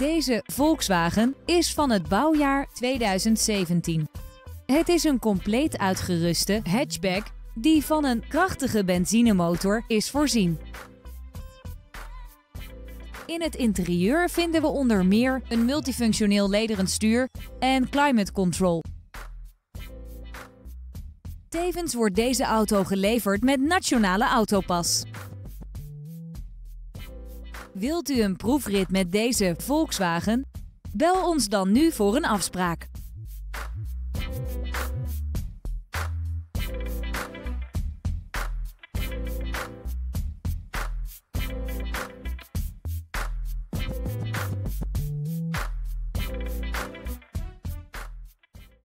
Deze Volkswagen is van het bouwjaar 2017. Het is een compleet uitgeruste hatchback die van een krachtige benzinemotor is voorzien. In het interieur vinden we onder meer een multifunctioneel lederen stuur en climate control. Tevens wordt deze auto geleverd met nationale autopas. Wilt u een proefrit met deze Volkswagen? Bel ons dan nu voor een afspraak.